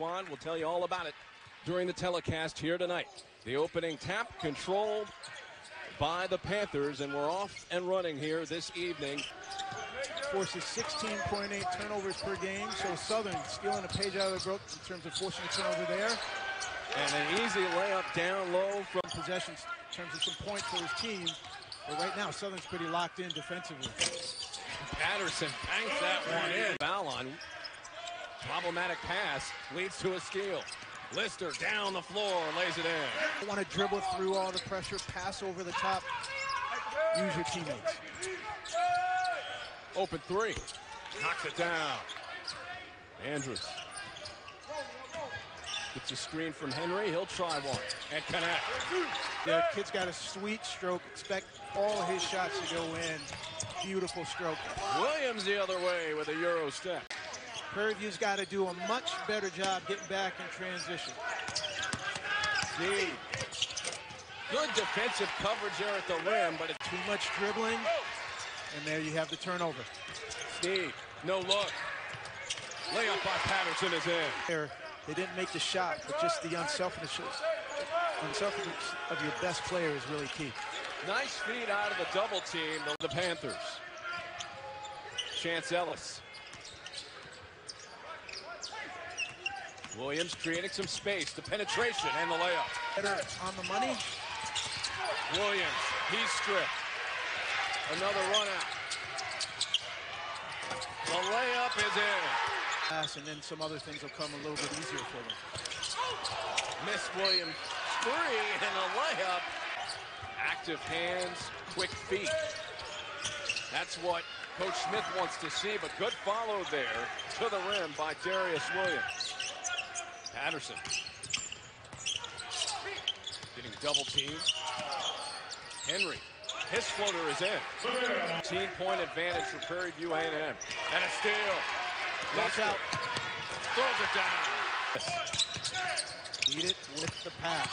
Juan will tell you all about it during the telecast here tonight. The opening tap controlled by the Panthers, and we're off and running here this evening. Forces 16.8 turnovers per game, so Southern stealing a page out of the book in terms of forcing a turnover there. And an easy layup down low from possessions in terms of some points for his team. But right now, Southern's pretty locked in defensively. Patterson banks that one in. Foul on. Problematic pass leads to a steal. Lister down the floor, lays it in. Want to dribble through all the pressure, pass over the top, use your teammates. Open three, knocks it down. Andrews gets a screen from Henry. He'll try one and connect. The kid's got a sweet stroke. Expect all his shots to go in. Beautiful stroke. Williams the other way with a Euro step. Prairie View's got to do a much better job getting back in transition. See, good defensive coverage there at the rim, but it's too much dribbling. And there you have the turnover. Steve, no look. Layup by Patterson is in. They didn't make the shot, but just the unselfishness, unselfishness of your best player is really key. Nice feed out of the double team, the Panthers. Chance Ellis Williams creating some space, the penetration and the layup. Better on the money. Williams, he's stripped. Another run out. The layup is in. Pass and then some other things will come a little bit easier for them. Miss Williams three and a layup. Active hands, quick feet. That's what Coach Smith wants to see, but good follow there to the rim by Darius Williams. Patterson. Getting double teamed. Henry. His floater is in. 15 point advantage for Prairie View A&M. And a steal. Watch out. Throws it down. Beat it with the pass.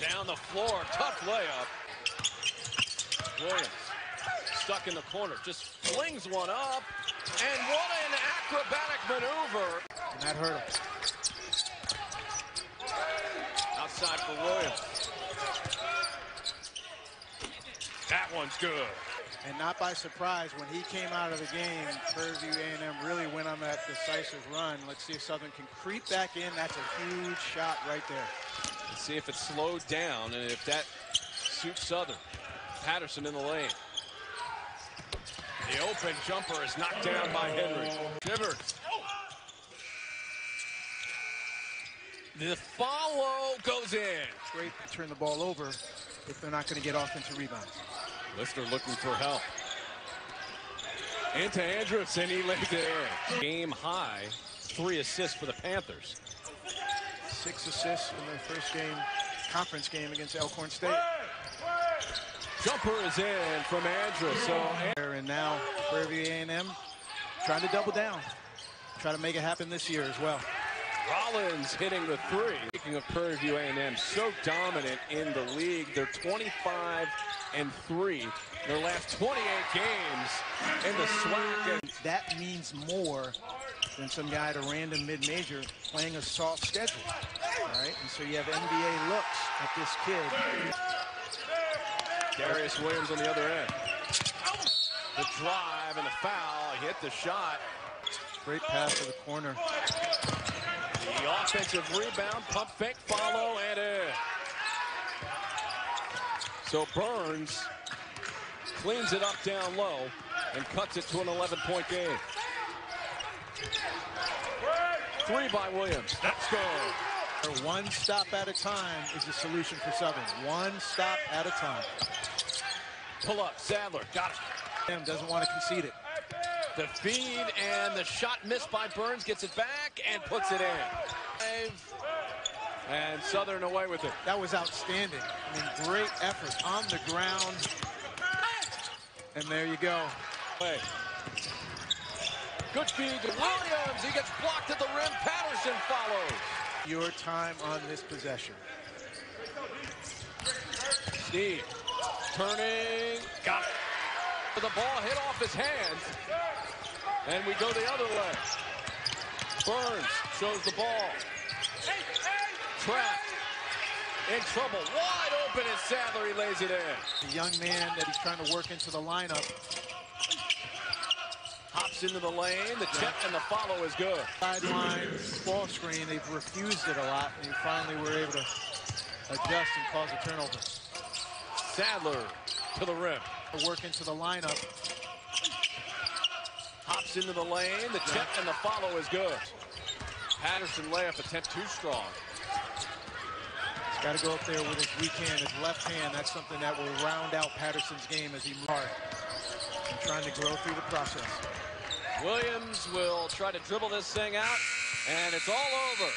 Down the floor. Tough layup. Williams. Stuck in the corner. Just flings one up. And what an acrobatic maneuver. And that hurt him. Outside for Williams. That one's good. And not by surprise, when he came out of the game, Prairie View A&M really went on that decisive run. Let's see if Southern can creep back in. That's a huge shot right there. Let's see if it's slowed down and if that suits Southern. Patterson in the lane. The open jumper is knocked down by Henry. Shivers. The follow goes in. Great to turn the ball over if they're not going to get offensive rebounds. Lister looking for help. Into Andrews, and he lays it in. Game high, three assists for the Panthers. Six assists in their first game, conference game against Alcorn State. Jumper is in from Andrews. So and now A&M trying to double down, try to make it happen this year as well. Rollins hitting the three. Speaking of Prairie View A&M, so dominant in the league. They're 25 and three. Their last 28 games in the SWAC. And that means more than some guy at a random mid-major playing a soft schedule. All right, and so you have NBA looks at this kid. Darius Williams on the other end. The drive and the foul. Hit the shot. Great pass to the corner. The offensive rebound, pump fake, follow, and in. So Burns cleans it up down low and cuts it to an 11-point game. Three by Williams. That's good. One stop at a time is the solution for Southern. One stop at a time. Pull up, Sadler, got it. Doesn't want to concede it. The feed and the shot missed by Burns gets it back and puts it in. And Southern away with it. That was outstanding. I mean, great effort on the ground. And there you go. Good feed to Williams. He gets blocked at the rim. Patterson follows. Your time on this possession. Steve turning. The ball hit off his hands. And we go the other way. Burns shows the ball. Trapped. In trouble. Wide open and Sadler, he lays it in. The young man that he's trying to work into the lineup. Hops into the lane. The tip and the follow is good. Sideline ball screen. They've refused it a lot. And finally were able to adjust and cause a turnover. Sadler to the rim. Work into the lineup. Hops into the lane. The tip and the follow is good. Patterson layup attempt too strong. He's got to go up there with his weak hand, his left hand. That's something that will round out Patterson's game as he marks. Trying to grow through the process. Williams will try to dribble this thing out, and it's all over.